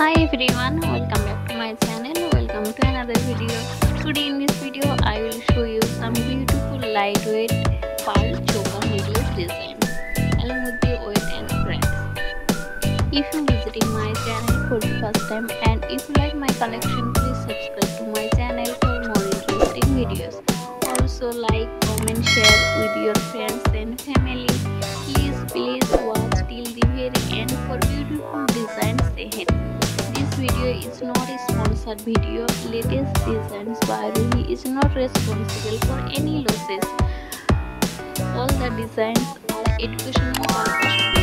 hi everyone welcome back to my channel. Welcome to another video. Today in this video i will show you some beautiful lightweight pearl choker necklace design along with the weight and friends if you visiting my channel for the first time and if you like my collection please subscribe to my channel for more interesting videos. Also like comment share with your friends and family video is not a sponsored video. Latest designs by Ruhi is not responsible for any losses. All the designs are educational purpose. Thanks for watching.